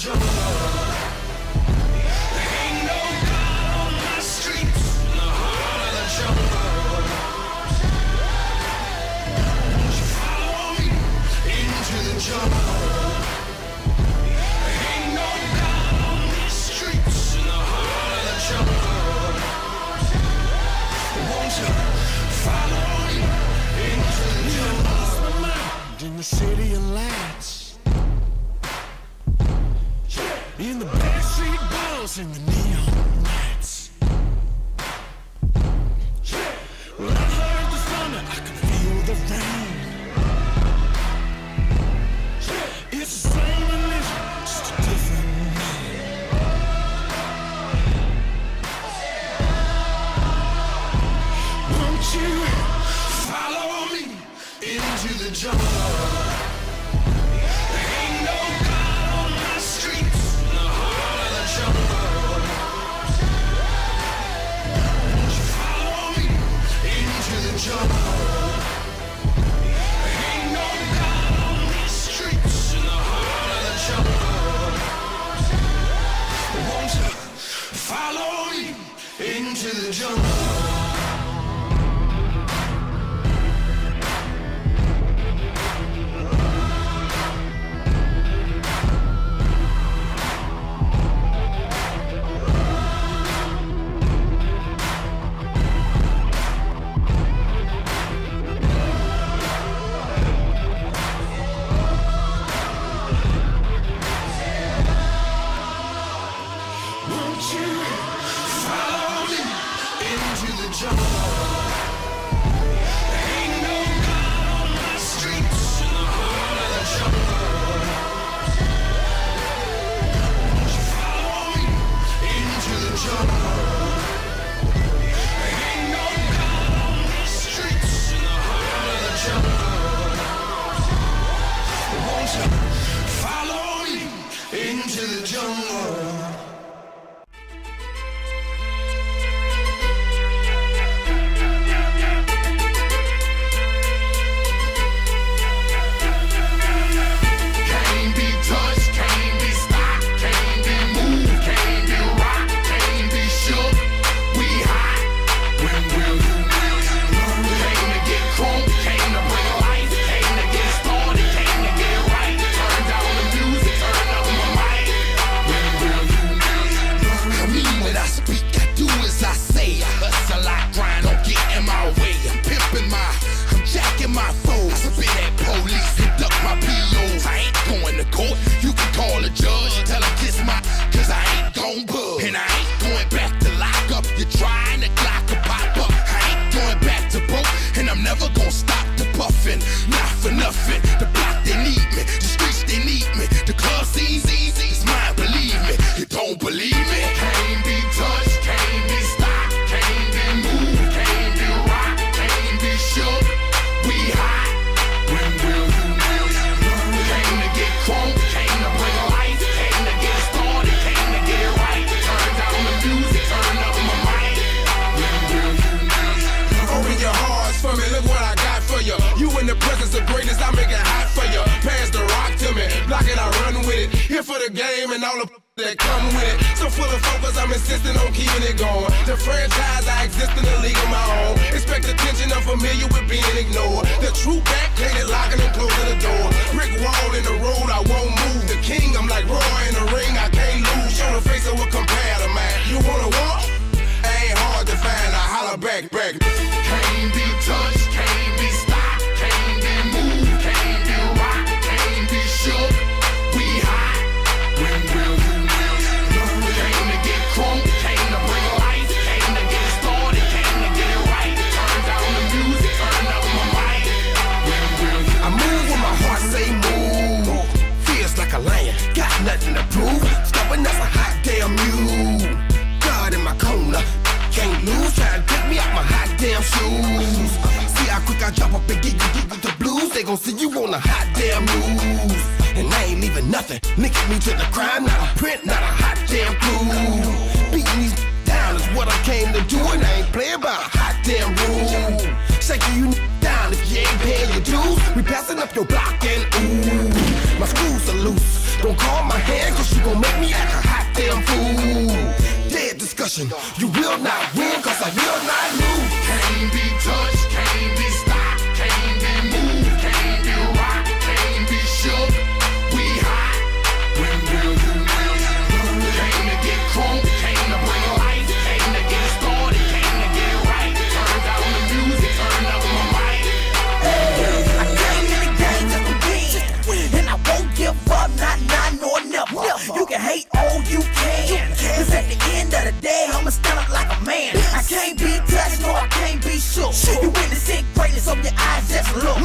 trouble. into the jungle. game and all the that come with it. So full of focus, I'm insisting on keeping it going. The franchise, I exist in the league of my own. Expect attention, I'm familiar with being ignored. The true it, locking and closing the door. Brick wall in the road, I won't move. The king, I'm like Roy in the ring, I can't I drop up and give you, get you the blues, they gon' see you on a hot damn news. And I ain't leaving nothing. Nicking me to the crime, not a print, not a hot damn clue. Beating these down is what I came to do, and I ain't playing by a hot damn rule. Shaking you down if you ain't paying your dues. We passing up your block and ooh, my screws are loose. Don't call my hand, cause you gon' make me act a hot damn fool. Dead discussion, you will not win, cause look. You witnessing greatness on your eyes, just look.